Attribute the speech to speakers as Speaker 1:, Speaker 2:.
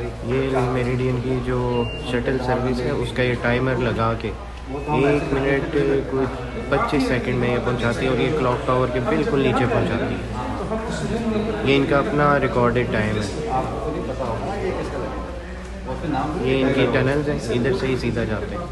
Speaker 1: ये मेरिडियन की जो शटल सर्विस है, उसका ये टाइमर लगा के एक मिनट कुछ पच्चीस सेकंड में ये पहुंचाती है और ये क्लॉक टावर के बिल्कुल नीचे पहुंचाती है। ये इनका अपना रिकॉर्डेड टाइम है। ये इनकी टनल्स हैं, इधर से ही सीधा जाते हैं।